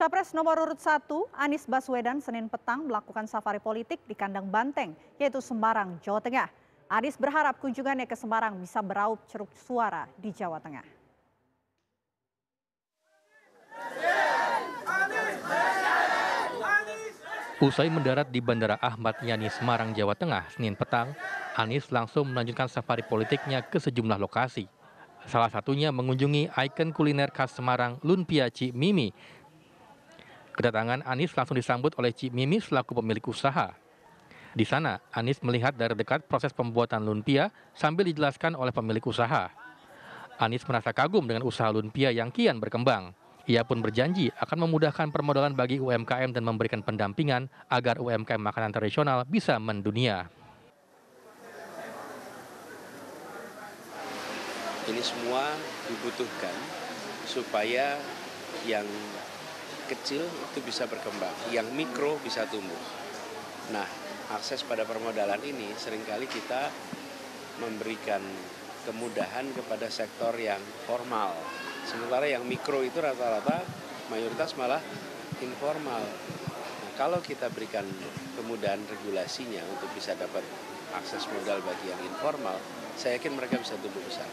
Capres nomor urut 1, Anies Baswedan Senin petang melakukan safari politik di kandang Banteng, yaitu Semarang, Jawa Tengah. Anies berharap kunjungannya ke Semarang bisa beraup ceruk suara di Jawa Tengah. Usai mendarat di Bandara Ahmad Yani Semarang, Jawa Tengah, Senin petang, Anies langsung melanjutkan safari politiknya ke sejumlah lokasi. Salah satunya mengunjungi ikon kuliner khas Semarang, Lumpia Cik Mimi. Kedatangan Anies langsung disambut oleh Cik Mimi selaku pemilik usaha. Di sana, Anies melihat dari dekat proses pembuatan lumpia sambil dijelaskan oleh pemilik usaha. Anies merasa kagum dengan usaha lumpia yang kian berkembang. Ia pun berjanji akan memudahkan permodalan bagi UMKM dan memberikan pendampingan agar UMKM makanan tradisional bisa mendunia. Ini semua dibutuhkan supaya yang kecil itu bisa berkembang, yang mikro bisa tumbuh. Nah, akses pada permodalan ini sering kali kita memberikan kemudahan kepada sektor yang formal, Sementara yang mikro itu rata-rata mayoritas malah informal. Nah, kalau kita berikan kemudahan regulasinya untuk bisa dapat akses modal bagi yang informal, saya yakin mereka bisa tumbuh besar.